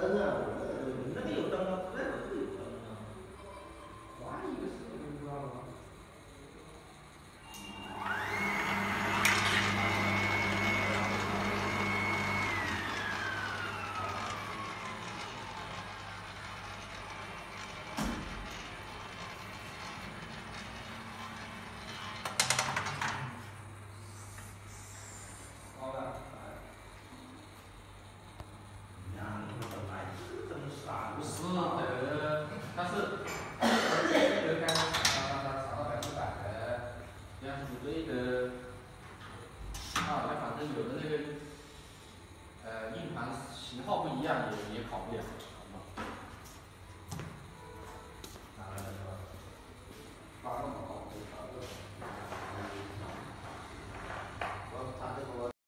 Não, não. 所以呢，啊，那反正有的那个，呃，硬盘型号不一样也也考不了。